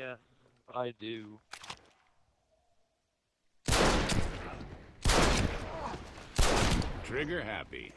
Yes, I do. Trigger happy.